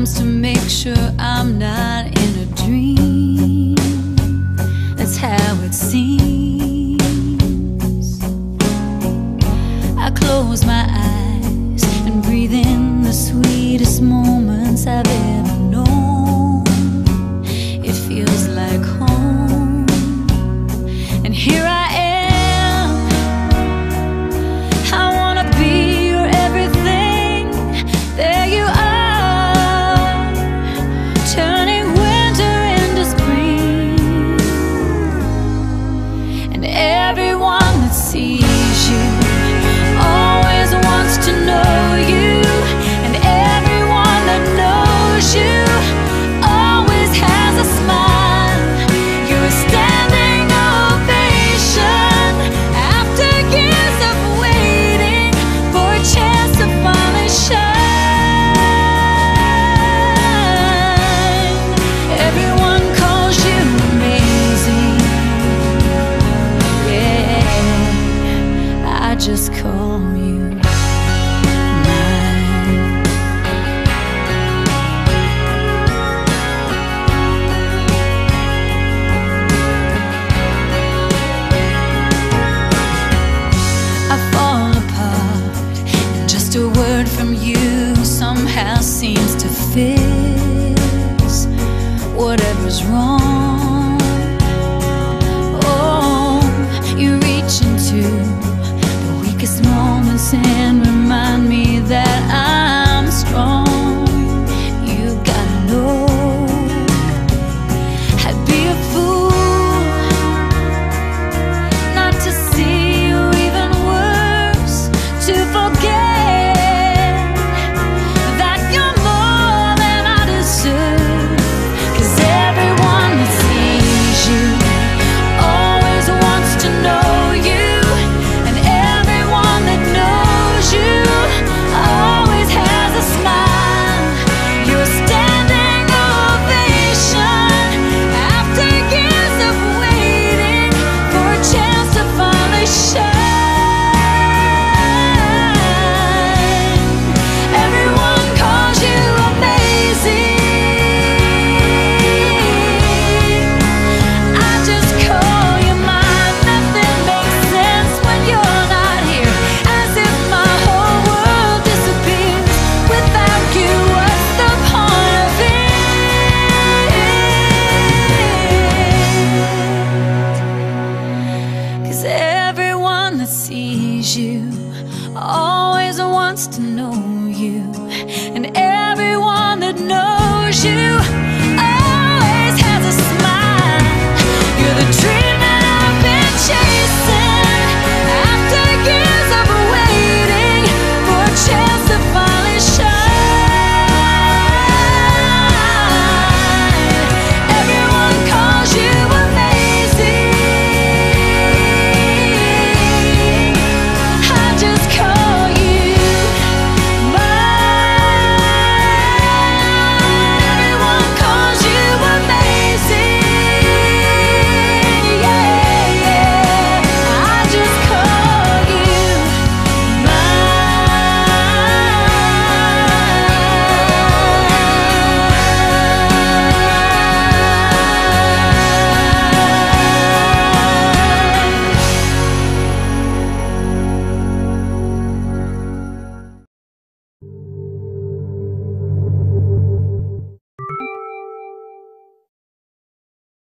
times to make sure I'm not in a dream. That's how it seems. I close my eyes and breathe in the sweetest moments I've ever known. and everyone that sees just call you and just a word from you somehow seems to fix whatever's wrong. you and everyone that knows you.